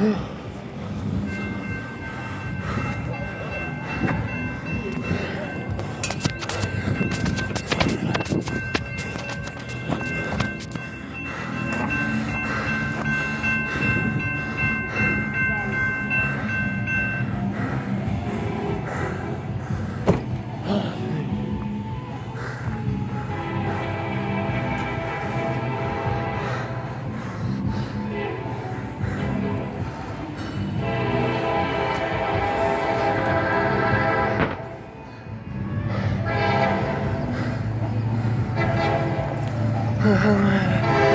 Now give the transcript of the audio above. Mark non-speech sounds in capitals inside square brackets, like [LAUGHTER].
Yeah. [SIGHS] [SIGHS] Oh,